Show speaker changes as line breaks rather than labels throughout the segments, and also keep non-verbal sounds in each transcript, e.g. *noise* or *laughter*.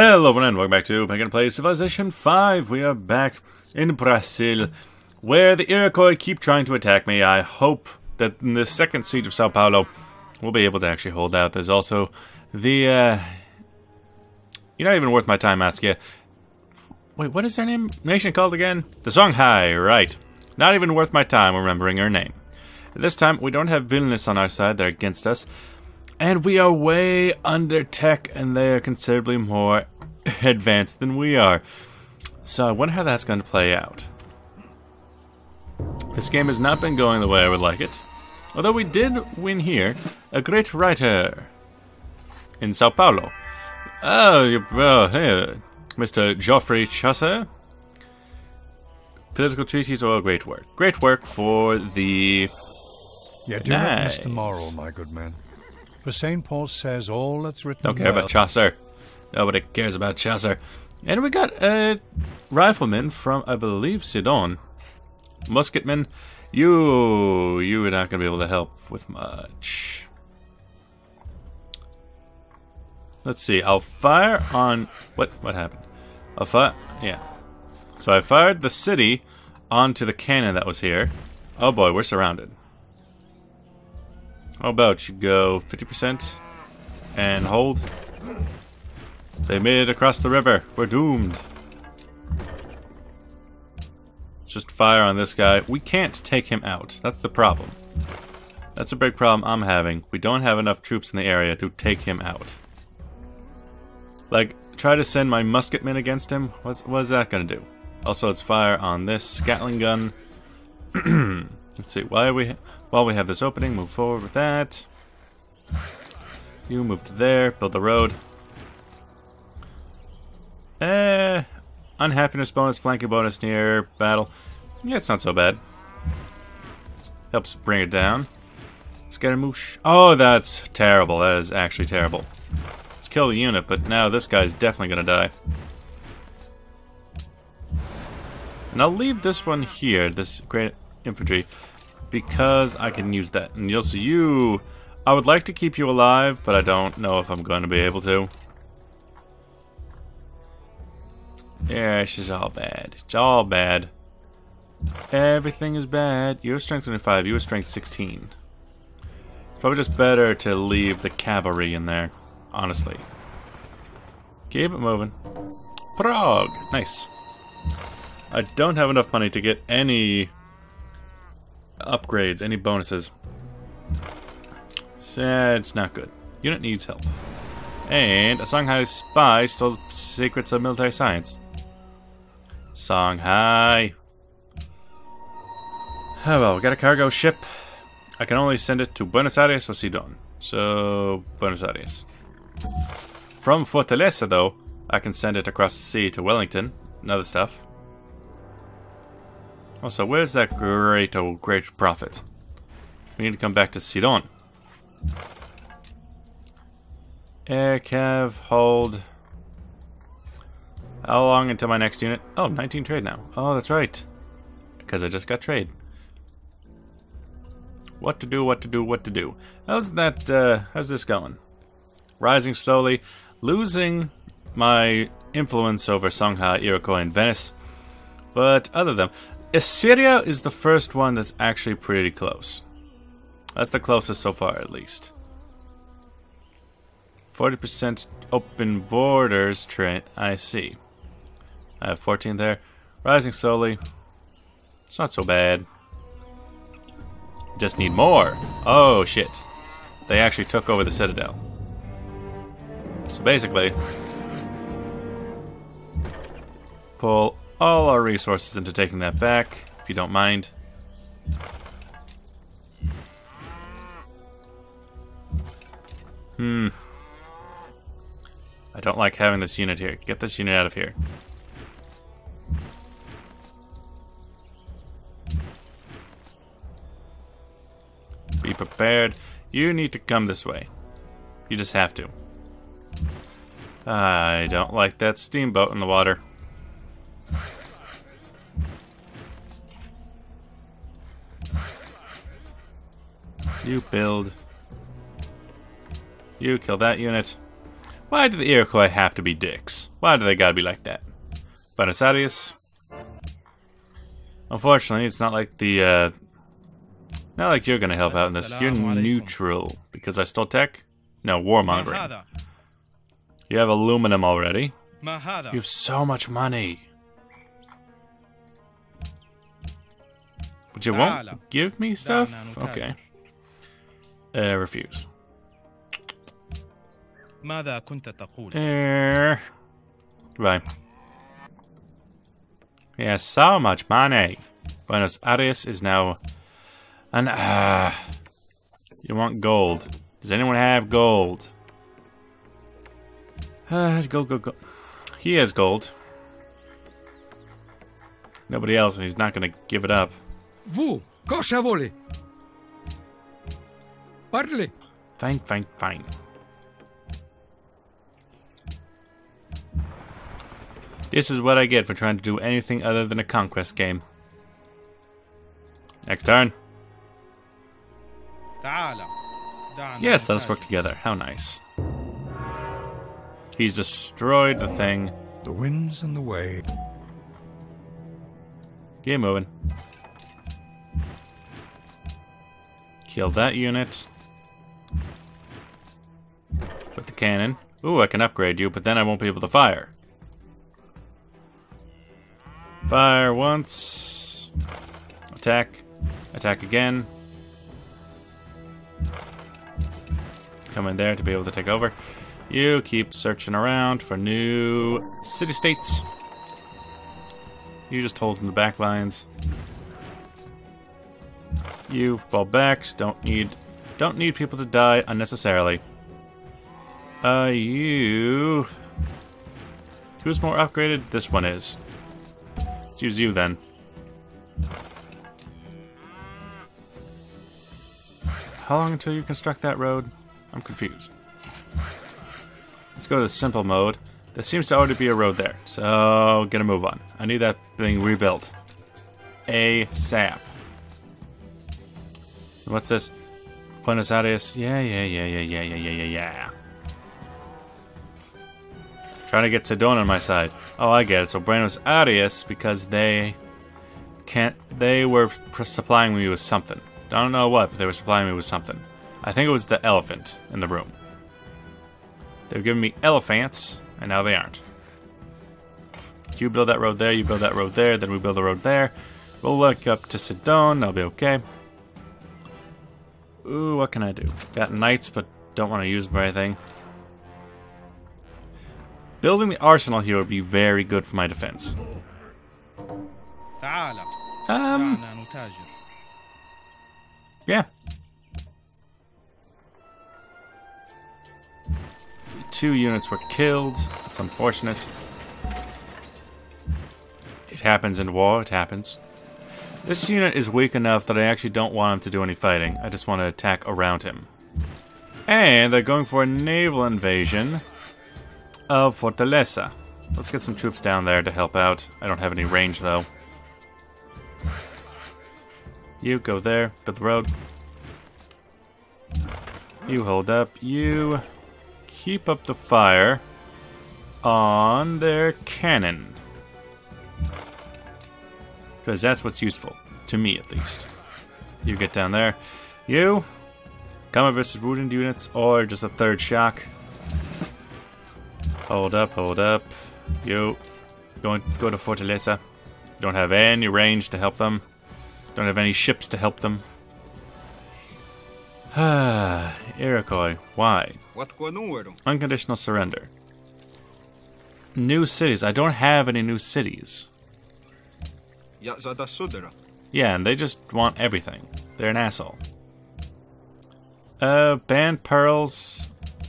Hello everyone and welcome back to Pagan Play Civilization 5. We are back in Brazil, where the Iroquois keep trying to attack me. I hope that in the second siege of Sao Paulo, we'll be able to actually hold out. There's also the, uh... You're not even worth my time you. Wait, what is their name? Nation called again? The Songhai, right. Not even worth my time remembering her name. This time, we don't have Vilnius on our side, they're against us. And we are way under tech, and they are considerably more *laughs* advanced than we are. So I wonder how that's going to play out. This game has not been going the way I would like it. Although we did win here, a great writer in Sao Paulo. Oh, you, uh, hey, Mr. Geoffrey Chaucer. Political treaties are a great work. Great work for the...
Yeah, do
Nice.
not miss the moral, my good man. For St. Paul says all that's written
Don't care
well-
about Chaucer. Nobody cares about Chaucer. And we got a rifleman from, I believe, Sidon. Musketman, you you are not going to be able to help with much. Let's see. I'll fire on what what happened. I'll fire. Yeah. So I fired the city onto the cannon that was here. Oh boy, we're surrounded. How about you go 50% and hold? They made it across the river. We're doomed. Just fire on this guy. We can't take him out. That's the problem. That's a big problem I'm having. We don't have enough troops in the area to take him out. Like, try to send my musketmen against him. What's what is that gonna do? Also, let's fire on this Gatling gun. *clears throat* let's see. Why we while we have this opening, move forward with that. You move to there. Build the road. Eh, unhappiness bonus, flanking bonus near battle. Yeah, it's not so bad. Helps bring it down. Scaramouche. Oh, that's terrible. That is actually terrible. Let's kill the unit, but now this guy's definitely gonna die. And I'll leave this one here, this great infantry, because I can use that. And also you, I would like to keep you alive, but I don't know if I'm going to be able to. Yeah, it's just all bad. It's all bad. Everything is bad. You're strength 25, you are strength 16. It's probably just better to leave the cavalry in there, honestly. Keep it moving. Prague! Nice. I don't have enough money to get any upgrades, any bonuses. So, it's not good. Unit needs help. And a Songhai spy stole the secrets of military science. Songhai. Oh well, we got a cargo ship. I can only send it to Buenos Aires or Sidon. So, Buenos Aires. From Fortaleza, though, I can send it across the sea to Wellington and other stuff. Also, where's that great old great prophet? We need to come back to Sidon. Air Cav, hold. How long until my next unit? Oh, 19 trade now. Oh, that's right. Because I just got trade. What to do, what to do, what to do. How's that, uh, how's this going? Rising slowly, losing my influence over Songha, Iroquois, and Venice. But other than Assyria is the first one that's actually pretty close. That's the closest so far, at least. 40% open borders train. I see. I have 14 there. Rising slowly. It's not so bad. Just need more. Oh, shit. They actually took over the Citadel. So basically, pull all our resources into taking that back, if you don't mind. Hmm. I don't like having this unit here. Get this unit out of here. Be prepared. You need to come this way. You just have to. I don't like that steamboat in the water. You build. You kill that unit. Why do the Iroquois have to be dicks? Why do they gotta be like that? Buenos Aires. Unfortunately, it's not like the, uh... Not like you're gonna help out in this. You're neutral. Because I stole tech? No, warmongering. You have aluminum already. You have so much money. But you won't give me stuff? Okay. Uh, refuse. ماذا كنت تقول؟ Er, Goodbye. He has so much money. Buenos Aires is now an ah. Uh, you want gold? Does anyone have gold? Uh, go go go. He has gold. Nobody else, and he's not going to give it up.
Vous, cosa vole? Parle.
Fine, fine, fine. This is what I get for trying to do anything other than a conquest game. Next turn. Yes, let us work together. How nice. He's destroyed the thing.
The wind's in the way.
Get moving. Kill that unit. With the cannon. Ooh, I can upgrade you, but then I won't be able to fire. Fire once. Attack. Attack again. Come in there to be able to take over. You keep searching around for new city-states. You just hold in the back lines. You fall back. Don't need don't need people to die unnecessarily. Uh, you... Who's more upgraded? This one is. Let's use you then. How long until you construct that road? I'm confused. Let's go to simple mode. There seems to already be a road there, so get a move on. I need that thing rebuilt. ASAP. What's this? Buenos Aires? Yeah, yeah, yeah, yeah, yeah, yeah, yeah, yeah, yeah. Trying to get Sidon on my side. Oh, I get it. So Buenos Aires, because they can't, they were supplying me with something. I don't know what, but they were supplying me with something. I think it was the elephant in the room. They were giving me elephants, and now they aren't. You build that road there, you build that road there, then we build the road there. We'll look up to Sidon, that'll be okay. Ooh, what can I do? Got knights, but don't want to use them for anything. Building the arsenal here would be very good for my defense. Um, yeah, Two units were killed. It's unfortunate. It happens in war, it happens. This unit is weak enough that I actually don't want him to do any fighting. I just want to attack around him. And they're going for a naval invasion of Fortaleza. Let's get some troops down there to help out. I don't have any range, though. You go there, build the road. You hold up. You keep up the fire on their cannon. Because that's what's useful. To me, at least. You get down there. You, combat versus wounded units, or just a third shock. Hold up, hold up. You, go, go to Fortaleza. Don't have any range to help them. Don't have any ships to help them. Ah, *sighs* Iroquois, why? Unconditional surrender. New cities. I don't have any new cities. Yeah, and they just want everything. They're an asshole. Uh, ban pearls.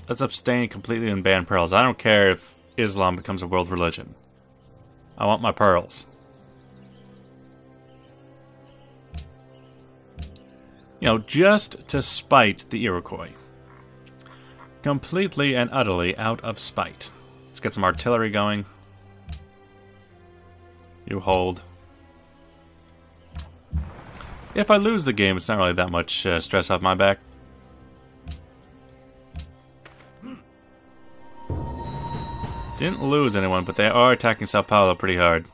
Let's abstain completely and ban pearls. I don't care if Islam becomes a world religion. I want my pearls. You know, just to spite the Iroquois. Completely and utterly out of spite. Let's get some artillery going. You hold. If I lose the game, it's not really that much uh, stress off my back. Didn't lose anyone, but they are attacking Sao Paulo pretty hard.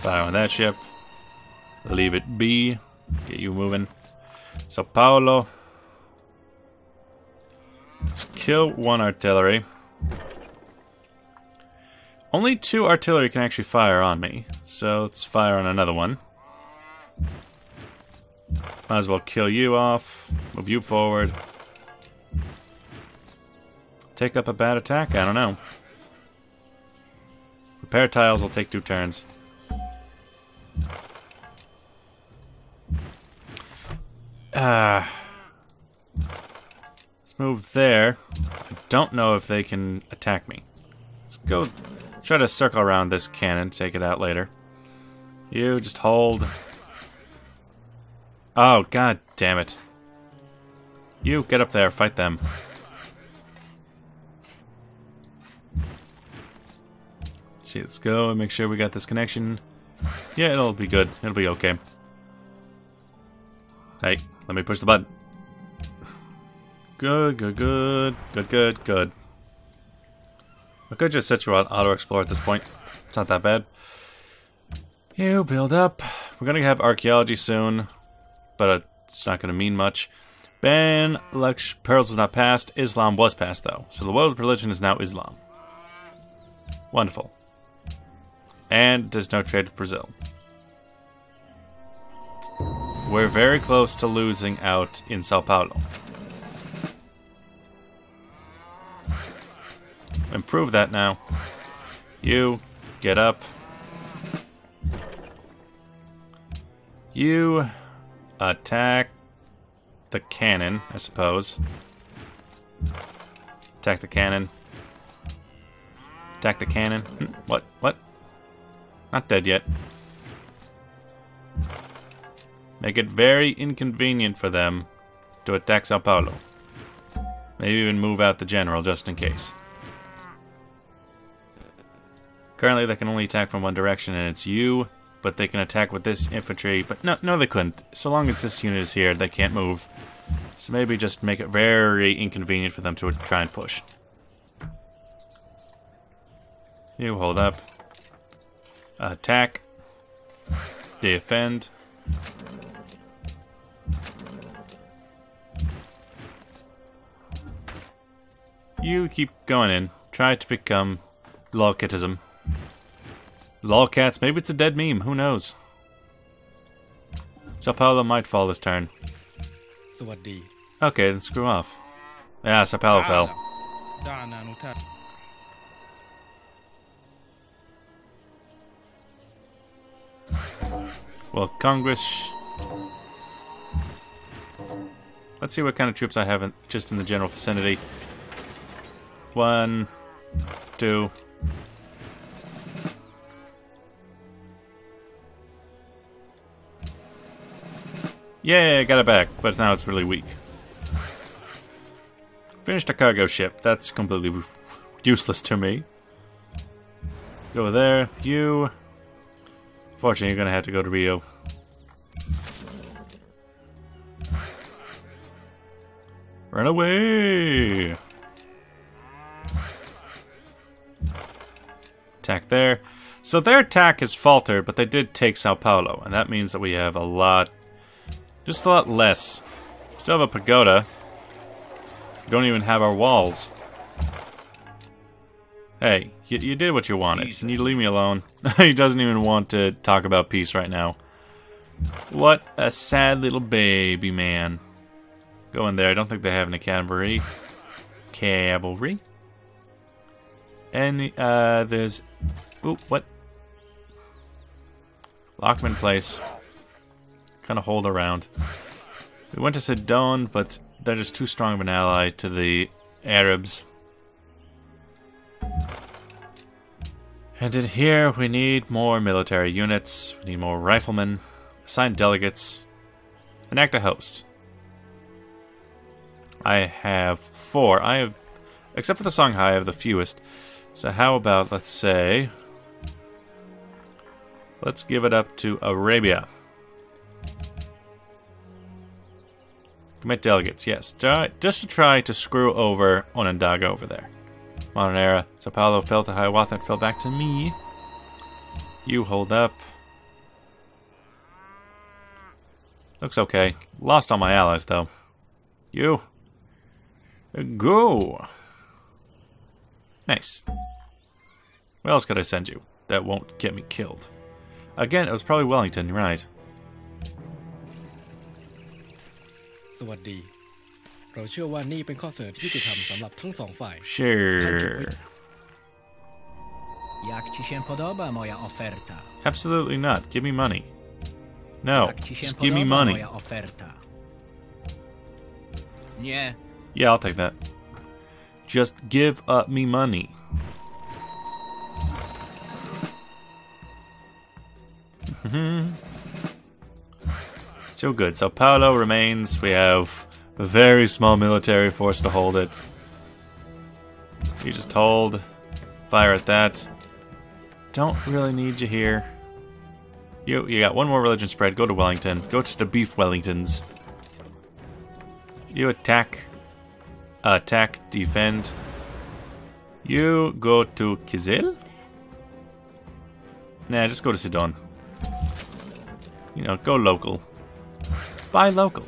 Fire on that ship. Leave it be. Get you moving. Sao Paulo. Let's kill one artillery. Only two artillery can actually fire on me, so let's fire on another one. Might as well kill you off, move you forward. Take up a bad attack? I don't know. Repair tiles will take two turns. Ah. let's move there. I don't know if they can attack me. Let's go try to circle around this cannon, take it out later. You just hold. Oh, god damn it. You, get up there, fight them. See, let's go and make sure we got this connection. Yeah, it'll be good. It'll be okay. Hey, let me push the button. Good, good, good, good, good, good. I could just set you on auto-explore at this point. It's not that bad. You build up. We're gonna have archaeology soon, but it's not gonna mean much. Ban Lux Pearls was not passed. Islam was passed though, so the world of religion is now Islam. Wonderful. And there's no trade with Brazil. We're very close to losing out in Sao Paulo. Improve that now. You, get up. You attack the cannon, I suppose. Attack the cannon. Attack the cannon. Hmm, what? What? Not dead yet. Make it very inconvenient for them to attack Sao Paulo. Maybe even move out the general just in case. Currently they can only attack from one direction and it's you, but they can attack with this infantry, but no, no they couldn't. So long as this unit is here, they can't move. So maybe just make it very inconvenient for them to try and push. You hold up. Attack. Defend. You keep going in. Try to become lolcatism. Lolcats, maybe it's a dead meme, who knows? Sao Paulo might fall this turn. Okay, then screw off. Yeah, Sao Paulo fell. Well, Congress... Let's see what kind of troops I have in, just in the general vicinity. One, two. Yeah, got it back, but now it's really weak. Finished a cargo ship. That's completely *laughs* useless to me. Go there. You. Fortunately, you're gonna have to go to Rio. Run away! Attack there. So their attack has faltered, but they did take Sao Paulo, and that means that we have a lot, just a lot less. Still have a pagoda. We don't even have our walls. Hey, you, you did what you wanted. Can you need to leave me alone? *laughs* he doesn't even want to talk about peace right now. What a sad little baby man. Go in there. I don't think they have any cavalry. Cavalry. And uh, there's... Ooh, what? Lockman Place. Kind of hold around. We went to Sidon, but they're just too strong of an ally to the Arabs. And in here, we need more military units, we need more riflemen, assign delegates, and act a host. I have four. I have, except for the Songhai, I have the fewest. So how about, let's say, let's give it up to Arabia. Commit delegates, yes. Just to try to screw over Onondaga over there. Modern era. Sao Paulo fell to Hiawatha and fell back to me. You hold up. Looks okay. Lost all my allies, though. You. Go. Nice. What else could I send you that won't get me killed? Again, it was probably Wellington, right?
วัสดี เราเชื่อว่านี่เป็นข้อเสนอที่ยุติธรรมสำหรับทั้งสองฝ่าย
Sure. Absolutely not. Give me money. No. Just give me money.
Yeah.
Yeah, I'll take that. Just give up me money. Mm-hmm. so good. Sao Paulo remains. We have a very small military force to hold it. You just hold. Fire at that. Don't really need you here. You you got one more religion spread. Go to Wellington. Go to the Beef Wellingtons. You attack. Attack, defend. You go to Kizil? Nah, just go to Sidon. You know, go local. Buy local.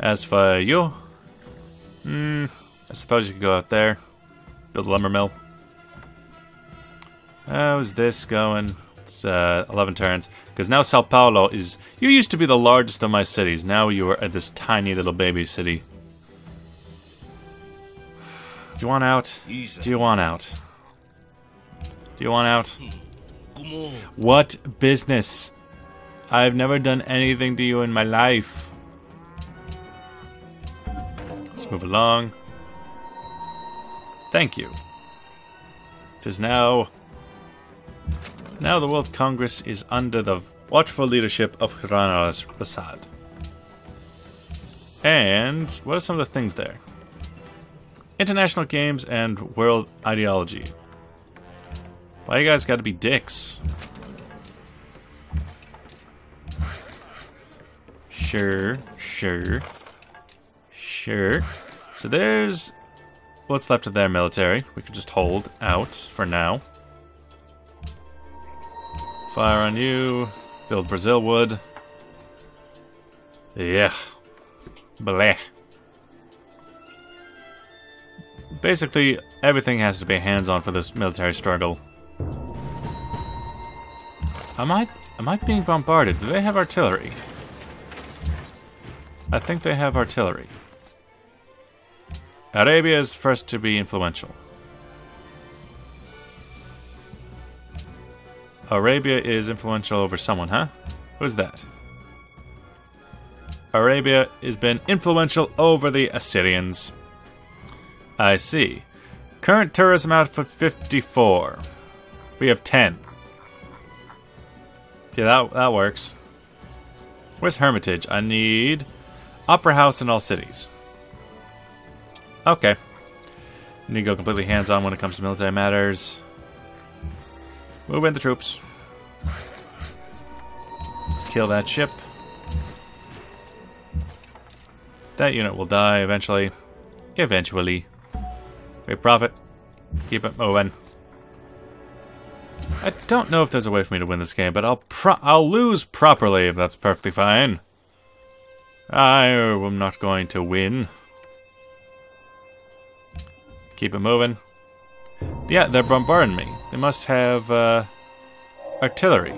As for you, hmm, I suppose you could go out there, build a lumber mill. How's this going? It's uh, 11 turns. Because now Sao Paulo is... You used to be the largest of my cities. Now you are at this tiny little baby city. Do you want out? Do you want out? Do you want out? What business? I've never done anything to you in my life. Move along. Thank you. Tis now. Now the World Congress is under the watchful leadership of Harun al-Rashid. And what are some of the things there? International games and world ideology. Why you guys gotta be dicks? Sure, sure, sure. So there's what's left of their military. We could just hold out for now. Fire on you. Build Brazil wood. Yeah. Bleh. Basically, everything has to be hands-on for this military struggle. Am I am I being bombarded? Do they have artillery? I think they have artillery. Arabia is first to be influential. Arabia is influential over someone, huh? Who's that? Arabia has been influential over the Assyrians. I see. Current tourism output 54. We have 10. Yeah, that, that works. Where's Hermitage? I need Opera House in all cities. Okay. Need to go completely hands-on when it comes to military matters. Move in the troops. Let's kill that ship. That unit will die eventually. Eventually. Great prophet. Keep it moving. I don't know if there's a way for me to win this game, but I'll I'll lose properly if that's perfectly fine. I am not going to win. Keep it moving. Yeah, they're bombarding me. They must have uh, artillery.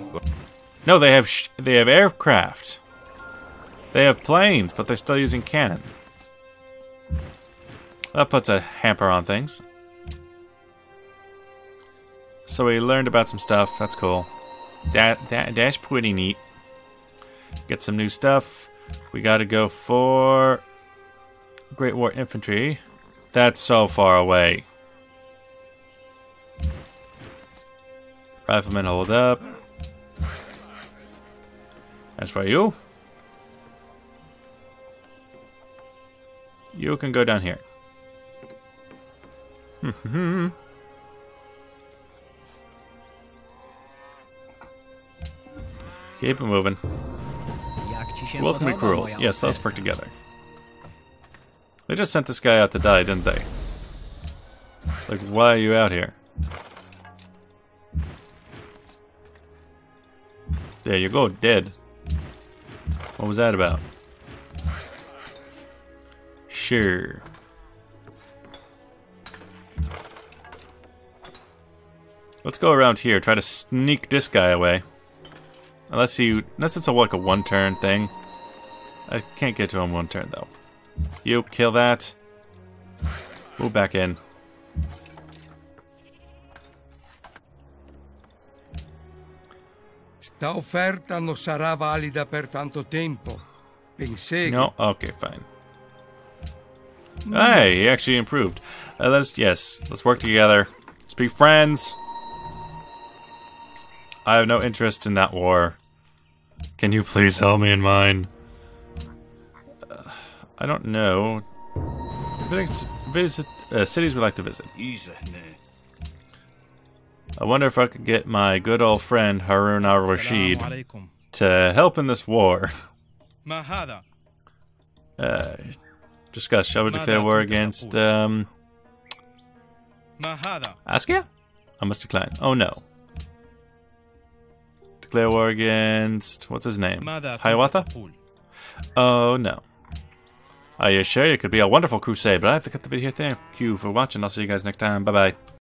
No, they have they have aircraft. They have planes, but they're still using cannon. That puts a hamper on things. So we learned about some stuff. That's cool. That, that that's pretty neat. Get some new stuff. We gotta go for Great War Infantry. That's so far away. Rifleman, hold up. As for you, you can go down here. Keep it moving. Welcome be cruel. Yes, let's work together. They just sent this guy out to die, didn't they? Like, why are you out here? There you go, dead. What was that about? Sure. Let's go around here, try to sneak this guy away. Unless you, unless it's a, like a one-turn thing. I can't get to him one turn though. You kill that. Move back in.
Sta offerta non sarà valida per tanto tempo. Pensé
No? Okay, fine. Hey, he actually improved. Uh, let's, yes, let's work together. Let's be friends. I have no interest in that war. Can you please help me in mine? I don't know. Visit, visit uh, cities we'd like to visit. I wonder if I could get my good old friend Harun al-Rashid to help in this war. *laughs* uh, discuss, shall we declare war against, um... Askia? I must decline. Oh no. Declare war against... what's his name? Hiawatha? Oh no. Are you sure? It could be a wonderful crusade, but I have to cut the video here. Thank you for watching. I'll see you guys next time. Bye bye.